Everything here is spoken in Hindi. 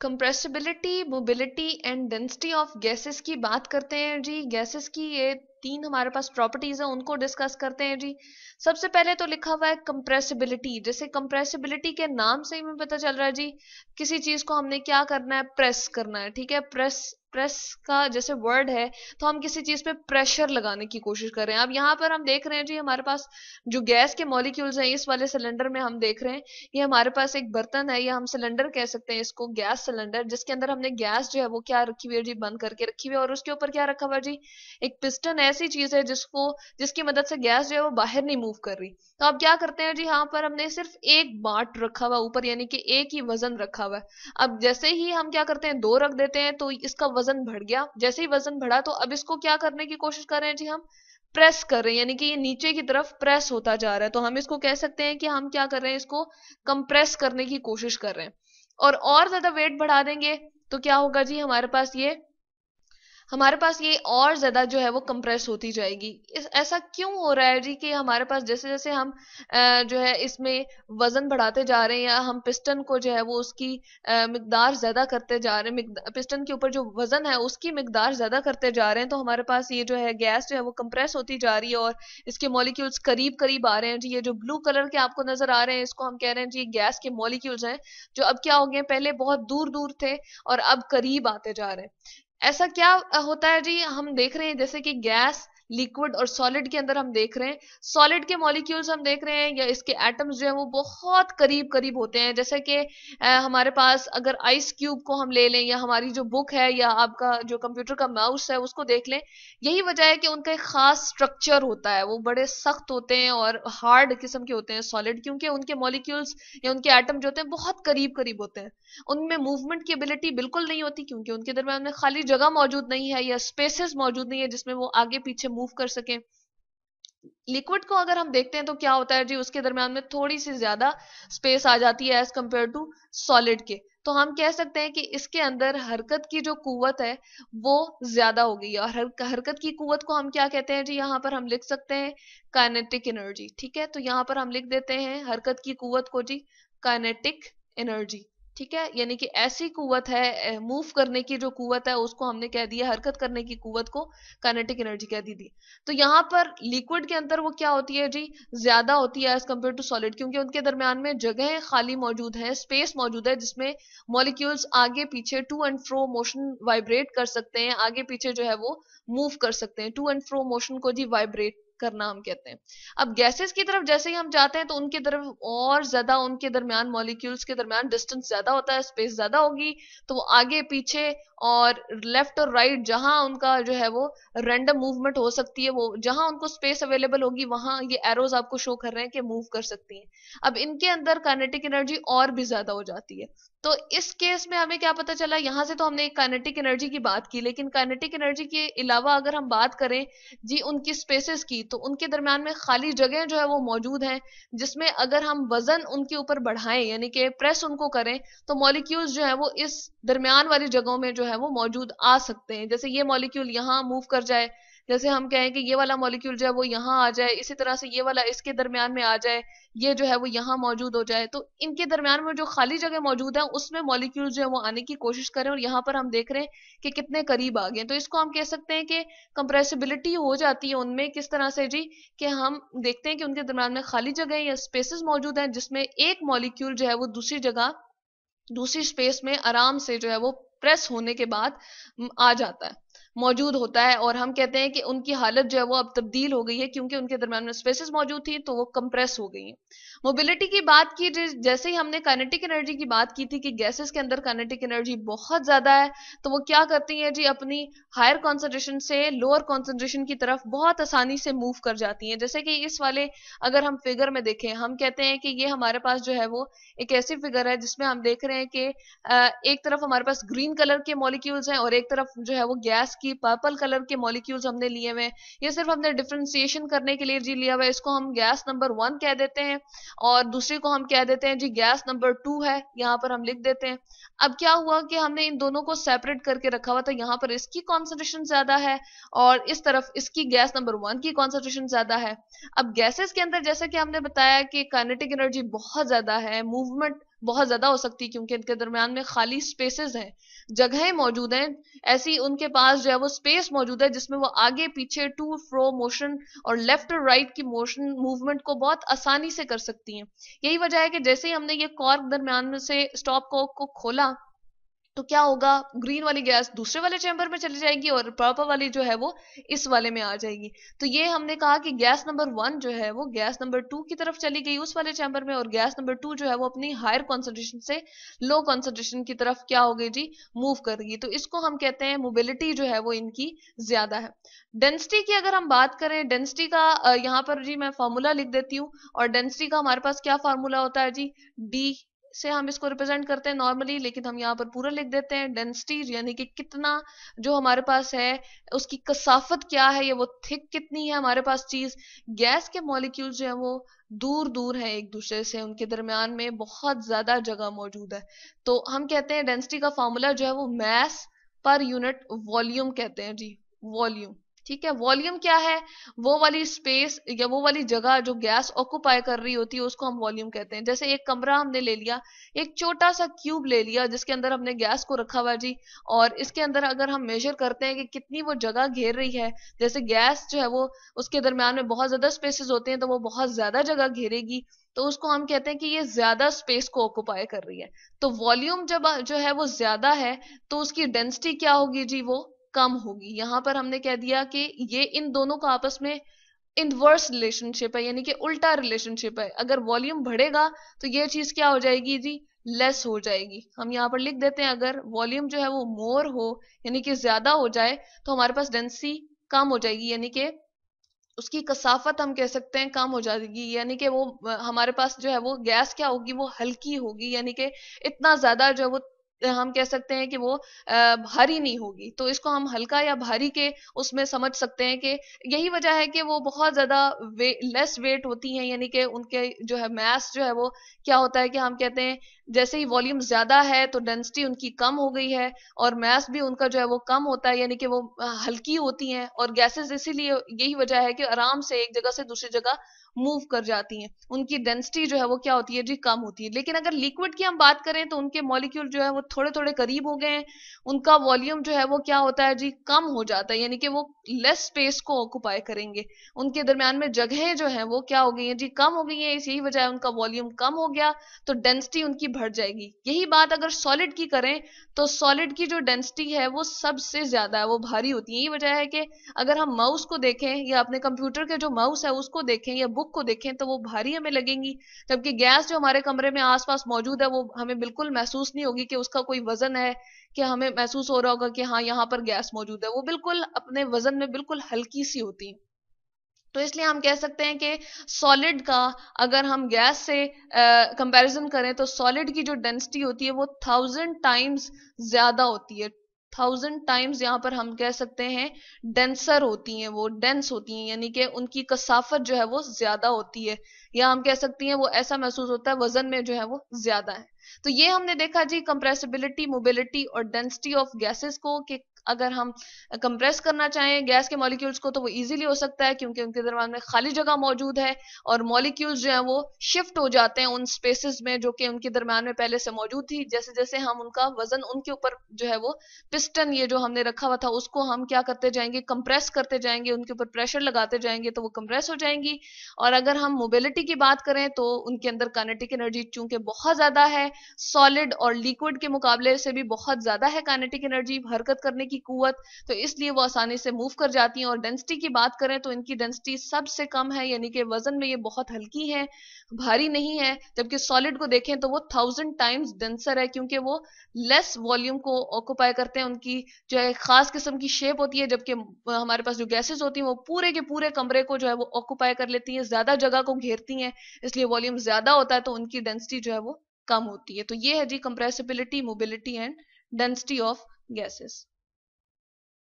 Compressibility mobility and density of gases की बात करते हैं जी। गैसेस की ये तीन हमारे पास प्रॉपर्टीज़ हैं, उनको डिस्कस करते हैं जी। सबसे पहले तो लिखा हुआ है कंप्रेसिबिलिटी जैसे कंप्रेसिबिलिटी के नाम से ही हमें पता चल रहा है जी, किसी चीज़ को हमने क्या करना है? प्रेस करना है, ठीक है? प्रेस प्रेस का जैसे वर्ड है तो हम किसी चीज़ पे प्रेशर लगाने की कोशिश कर रहे हैं। अब यहाँ पर हम देख रहे हैं जी, हमारे पास जो गैस के मॉलिक्यूल्स हैं, इस वाले सिलेंडर में हम देख रहे हैं, ये हमारे पास एक बर्तन है, या हम सिलेंडर कह सकते हैं इसको गैस सिलेंडर जिसके अंदर हमने गैस जो है वो क्या रखी हुई है जी, बंद करके रखी हुई है, और उसके ऊपर क्या रखा हुआ जी, एक पिस्टन ऐसी चीज़ है जिसको, जिसकी मदद से गैस जो है वो बाहर नहीं मूव कर रही। तो अब क्या करते हैं जी, यहाँ पर हमने सिर्फ़ एक बाट रखा हुआ ऊपर यानी कि एक ही वज़न रखा हुआ है। अब जैसे ही हम क्या करते हैं, दो रख देते हैं तो इसका वज़न बढ़ गया। जैसे ही वज़न बढ़ा तो अब इसको क्या करने की कोशिश कर रहे हैं जी हम? प्रेस कर रहे हैं, यानी कि ये नीचे की तरफ़ प्रेस होता जा रहा है। तो हम इसको कह सकते हैं कि हम क्या कर रहे हैं, इसको कंप्रेस करने की कोशिश कर रहे हैं। और और ज़्यादा वेट बढ़ा देंगे तो क्या होगा जी, हमारे पास ये हमारे पास ये और ज़्यादा जो है वो कंप्रेस होती जाएगी। इस, ऐसा क्यों हो रहा है जी कि हमारे पास जैसे जैसे हम जो है इसमें वज़न बढ़ाते जा रहे हैं या हम पिस्टन को जो है वो उसकी मकदार ज़्यादा करते जा रहे हैं पिस्टन के ऊपर जो वज़न है उसकी मकदार ज़्यादा करते जा रहे हैं तो हमारे पास ये जो है गैस जो है वो कंप्रेस होती जा रही है और इसके मॉलिक्यूल्स करीब करीब आ रहे हैं जी। ये जो ब्लू कलर के आपको नज़र आ रहे हैं, इसको हम कह रहे हैं जी गैस के मॉलिक्यूल्स हैं, जो अब क्या हो गए पहले बहुत दूर दूर थे और अब करीब आते जा रहे हैं। ऐसा क्या होता है जी हम देख रहे हैं जैसे कि गैस लिक्विड और सॉलिड के अंदर हम देख रहे हैं। सॉलिड के मॉलिक्यूल्स हम देख रहे हैं या इसके एटम्स जो है वो बहुत करीब करीब होते हैं। जैसे कि हमारे पास अगर आइस क्यूब को हम ले लें या हमारी जो बुक है या आपका जो कंप्यूटर का माउस है उसको देख लें, यही वजह है कि उनका एक खास स्ट्रक्चर होता है। वो बड़े सख्त होते हैं और हार्ड किस्म के होते हैं सॉलिड क्योंकि उनके मॉलिक्यूल्स या उनके एटम जो होते हैं बहुत करीब करीब होते हैं। उनमें मूवमेंट की एबिलिटी बिल्कुल नहीं होती क्योंकि उनके दरमियान में खाली जगह मौजूद नहीं है या स्पेसेस मौजूद नहीं है जिसमें वो आगे पीछे मूव कर सके। लिक्विड को अगर हम देखते हैं तो क्या होता है जी उसके दरमियान में थोड़ी सी ज़्यादा स्पेस आ जाती है एज कंपेयर टू सॉलिड के। तो हम कह सकते हैं कि इसके अंदर हरकत की जो कुवत है वो ज़्यादा हो गई है। और हर, हरकत की कुवत को हम क्या कहते हैं जी यहाँ पर हम लिख सकते हैं काइनेटिक एनर्जी ठीक है? तो यहाँ पर हम लिख देते हैं हरकत की कुवत को जी काइनेटिक एनर्जी ठीक है? यानी कि ऐसी कुवत है मूव करने की जो कुवत है, उसको हमने कह दिया हरकत करने की कुवत को काइनेटिक एनर्जी कह दी थी। तो यहाँ पर लिक्विड के अंदर वो क्या होती है जी? ज़्यादा होती है एज कंपेयर टू सॉलिड क्योंकि उनके दरमियान में जगह खाली मौजूद है स्पेस मौजूद है, जिसमें मॉलिक्यूल्स आगे पीछे to and fro motion vibrate कर सकते हैं, आगे पीछे जो है वो मूव कर सकते हैं टू एंड फ्रो मोशन को जी वाइब्रेट करना हम कहते हैं। अब गैसेस की तरफ़ जैसे ही हम जाते हैं तो उनकी तरफ़ और ज़्यादा उनके दरमियान मॉलिक्यूल्स के दरमियान डिस्टेंस ज़्यादा होता है स्पेस ज़्यादा होगी तो वो आगे, पीछे और लेफ़्ट और राइट जहाँ उनका जो है वो रैंडम मूवमेंट हो सकती है, वो जहाँ उनको स्पेस अवेलेबल होगी, वहाँ ये एरोज आपको शो कर रहे हैं कि मूव कर सकती हैं। अब इनके अंदर काइनेटिक एनर्जी और भी ज़्यादा हो जाती है। तो इस केस में हमें क्या पता चला? यहाँ से तो हमने काइनेटिक एनर्जी की बात की, लेकिन काइनेटिक एनर्जी के अलावा अगर हम बात करें जी उनकी स्पेसेस की तो उनके दरम्यान में खाली जगह जो है वो मौजूद है, जिसमें अगर हम वज़न उनके ऊपर बढ़ाएँ, यानी कि प्रेस उनको करें तो मॉलिक्यूल्स जो है वो इस दरमियान वाली जगहों में जो है वो मौजूद आ सकते हैं। जैसे ये मॉलिक्यूल यहाँ मूव कर जाए जैसे हम कहें कि ये वाला मॉलिक्यूल जो है वो यहाँ आ जाए, इसी तरह से ये वाला इसके दरमियान में आ जाए, ये जो है वो यहाँ मौजूद हो जाए तो इनके दरमियान में जो खाली जगह मौजूद है, उसमें मॉलिक्यूल जो है वो आने की कोशिश करें और यहाँ पर हम देख रहे हैं कि कितने करीब आ गए तो इसको हम कह सकते हैं कि कंप्रेसिबिलिटी हो जाती है उनमें किस तरह से जी, कि हम देखते हैं कि उनके दरमियान में खाली जगह या स्पेसिस मौजूद हैं, जिसमें एक मॉलिक्यूल जो है वो दूसरी जगह, दूसरी स्पेस में आराम से जो है वो प्रेस होने के बाद आ जाता है। मौजूद होता है और हम कहते हैं कि उनकी हालत जो है वो अब तब्दील हो गई है क्योंकि उनके दरम्यान में स्पेसिस मौजूद थी तो वो कंप्रेस हो गई है। मोबिलिटी की बात की, जैसे ही हमने काइनेटिक एनर्जी की बात की थी कि गैसेस के अंदर काइनेटिक एनर्जी बहुत ज़्यादा है तो वो क्या करती हैं जी, अपनी हायर कॉन्सेंट्रेशन से लोअर कॉन्सेंट्रेशन की तरफ़ बहुत आसानी से मूव कर जाती हैं। जैसे कि इस वाले, अगर हम फिगर में देखें, हम कहते हैं कि ये हमारे पास जो है वो एक ऐसी फिगर है जिसमें हम देख रहे हैं कि एक तरफ़ हमारे पास ग्रीन कलर के मॉलिक्यूल्स हैं और एक तरफ़ जो है वो गैस की पर्पल कलर के मॉलिक्यूल्स हमने लिए हुए ये सिर्फ़ हमने डिफ्रेंसिएशन करने के लिए जी लिया हुआ है। इसको हम गैस नंबर वन कह देते हैं और दूसरी को हम कह देते हैं जी गैस नंबर टू है। यहाँ पर हम लिख देते हैं। अब क्या हुआ कि हमने इन दोनों को सेपरेट करके रखा हुआ था। यहाँ पर इसकी कॉन्सेंट्रेशन ज़्यादा है और इस तरफ़ इसकी गैस नंबर वन की कॉन्सेंट्रेशन ज़्यादा है। अब गैसेस के अंदर जैसे कि हमने बताया कि काइनेटिक एनर्जी बहुत ज़्यादा है। मूवमेंट बहुत ज़्यादा हो सकती है, क्योंकि इनके दरमियान में खाली स्पेसेस हैं, जगह मौजूद हैं, ऐसी उनके पास जो है वो स्पेस मौजूद है, जिसमें वो आगे पीछे टू फ्रो मोशन और लेफ़्ट और राइट की मोशन मूवमेंट को बहुत आसानी से कर सकती हैं। यही वजह है कि जैसे ही हमने ये कॉर्क दरमियान में से स्टॉप कॉर्क को खोला तो क्या होगा? ग्रीन वाली गैस दूसरे वाले चैम्बर में चली जाएगी और पर्पल वाली जो है वो इस वाले में आ जाएगी। तो ये हमने कहा कि गैस नंबर वन जो है वो गैस नंबर टू की तरफ़ चली गई उस वाले चैम्बर में और गैस नंबर टू जो है वो अपनी हायर कॉन्सेंट्रेशन से लो कॉन्सेंट्रेशन की तरफ़ क्या हो गई जी? मूव कर गई। तो इसको हम कहते हैं मोबिलिटी जो है वो इनकी ज़्यादा है। डेंसिटी की अगर हम बात करें डेंसिटी का यहाँ पर जी मैं फॉर्मूला लिख देती हूँ और डेंसिटी का हमारे पास क्या फार्मूला होता है जी? डी से हम इसको रिप्रेजेंट करते हैं नॉर्मली लेकिन हम यहाँ पर पूरा लिख देते हैं डेंसिटी यानी कि कितना जो हमारे पास है, उसकी कसाफत क्या है, या वो थिक कितनी है हमारे पास चीज़। गैस के मॉलिक्यूल जो है वो दूर दूर है एक दूसरे से, उनके दरमियान में बहुत ज़्यादा जगह मौजूद है। तो हम कहते हैं डेंसिटी का फॉर्मूला जो है वो मैस पर यूनिट वॉल्यूम कहते हैं जी वॉल्यूम ठीक है वॉल्यूम क्या है? वो वाली स्पेस या वो वाली जगह जो गैस ऑक्यूपाई कर रही होती है, उसको हम वॉल्यूम कहते हैं। जैसे एक कमरा हमने ले लिया, एक छोटा सा क्यूब ले लिया, जिसके अंदर हमने गैस को रखा हुआ जी, और इसके अंदर अगर हम मेजर करते हैं कि कितनी वो जगह घेर रही है, जैसे गैस जो है वो, उसके दरम्यान में बहुत ज़्यादा स्पेसिस होते हैं तो वो बहुत ज़्यादा जगह घेरेगी तो उसको हम कहते हैं कि ये ज़्यादा स्पेस को ऑक्यूपाई कर रही है। तो वॉल्यूम जब, जो है वो ज़्यादा है तो उसकी डेंसिटी क्या होगी जी वो? कम होगी। यहाँ पर हमने कह दिया कि ये इन दोनों का आपस में इनवर्स रिलेशनशिप है, यानी कि उल्टा रिलेशनशिप है। अगर वॉल्यूम बढ़ेगा तो ये चीज़ क्या हो जाएगी जी? लेस हो जाएगी। हम यहाँ पर लिख देते हैं, अगर वॉल्यूम जो है वो मोर हो, यानी कि ज़्यादा हो जाए तो हमारे पास डेंसिटी कम हो जाएगी, यानी कि उसकी कसाफत हम कह सकते हैं कम हो जाएगी। यानी कि वो, हमारे पास जो है वो गैस क्या होगी? वो हल्की होगी। यानी कि इतना ज़्यादा जो है वो हम कह सकते हैं कि वो भारी नहीं होगी। तो इसको हम हल्का या भारी के उसमें समझ सकते हैं कि यही वजह है कि वो बहुत ज़्यादा वे, लेस वेट होती हैं यानी कि उनके जो है मैस जो है वो क्या होता है कि हम कहते हैं जैसे ही वॉल्यूम ज़्यादा है तो डेंसिटी उनकी कम हो गई है और मैस भी उनका जो है वो कम होता है यानी कि वो हल्की होती हैं और गैसेस इसीलिए यही वजह है कि आराम से एक जगह से दूसरी जगह मूव कर जाती हैं। उनकी डेंसिटी जो है वो क्या होती है जी, कम होती है। लेकिन अगर लिक्विड की हम बात करें तो उनके मॉलिक्यूल जो है वो थोड़े थोड़े करीब हो गए हैं। उनका वॉल्यूम जो है वो क्या होता है जी, कम हो जाता है। यानी कि वो लेस स्पेस को ऑक्यूपाई करेंगे। उनके दरमियान में जगह जो है, वो क्या हो गई है? जी, कम हो गई है, इसी वजह है उनका वॉल्यूम कम हो गया तो डेंसिटी उनकी बढ़ जाएगी। यही बात अगर सॉलिड की करें तो सॉलिड की जो डेंसिटी है, वो सबसे ज़्यादा है, वो भारी होती है। यही वजह है कि अगर हम माउस को देखें, या अपने कंप्यूटर के जो माउस है, उसको देखें, या बुक को देखें तो वो भारी हमें लगेंगी, जबकि गैस जो हमारे कमरे में आसपास मौजूद है, वो हमें बिल्कुल महसूस नहीं होगी कि उसका कोई वज़न है कि हमें महसूस हो रहा होगा कि हाँ यहाँ पर गैस मौजूद है। वो बिल्कुल अपने वज़न में बिल्कुल हल्की सी होती है। तो इसलिए हम कह सकते हैं कि सॉलिड का अगर हम गैस से कंपैरिजन करें तो सॉलिड की जो डेंसिटी होती है वो थाउज़ेंड टाइम्स ज़्यादा होती है। थाउज़ेंड टाइम्स यहाँ पर हम कह सकते हैं डेंसर होती हैं वो डेंस होती हैं, यानी कि उनकी कसाफत जो है वो ज़्यादा होती है। या हम कह सकती हैं वो ऐसा महसूस होता है, वज़न में जो है वो ज़्यादा है। तो ये हमने देखा जी कंप्रेसिबिलिटी मोबिलिटी और डेंसिटी ऑफ़ गैसेस को कि अगर हम कंप्रेस करना चाहें गैस के मॉलिक्यूल्स को तो वो इजीली हो सकता है, क्योंकि उनके दरमियान में खाली जगह मौजूद है और मॉलिक्यूल्स जो है वो शिफ्ट हो जाते हैं उन स्पेसेस में जो कि उनके दरमियान में पहले से मौजूद थी। जैसे जैसे हम उनका वज़न उनके ऊपर जो है वो पिस्टन ये जो हमने रखा हुआ था, उसको हम क्या करते जाएँगे कंप्रेस करते जाएँगे, उनके ऊपर प्रेशर लगाते जाएँगे तो वो कंप्रेस हो जाएँगी। और अगर हम मोबिलिटी की बात करें तो उनके अंदर कानेटिक एनर्जी चूँकि बहुत ज़्यादा है सॉलिड और लिक्विड के मुकाबले से भी बहुत ज़्यादा है कानेटिक एनर्जी हरकत करने की कुत तो इसलिए वो आसानी से मूव कर जाती हैं। और डेंसिटी की बात करें तो इनकी डेंसिटी सबसे कम है, यानी कि वज़न में ये बहुत हल्की है, भारी नहीं है। जबकि सॉलिड को देखें तो वो थाउज़ेंड टाइम्स डेंसर है, क्योंकि वो लेस वॉल्यूम को ऑक्यूपाई करते हैं। उनकी जो है, खास किस्म की शेप होती है, जबकि हमारे पास जो गैसेज होती हैं, वो पूरे के पूरे कमरे को जो है, वो ऑक्यूपाई कर लेती हैं, ज़्यादा जगह को घेरती हैं, इसलिए वॉल्यूम ज़्यादा होता है तो उनकी डेंसिटी जो है, वो कम होती है। तो ये है जी compressibility mobility and density of gases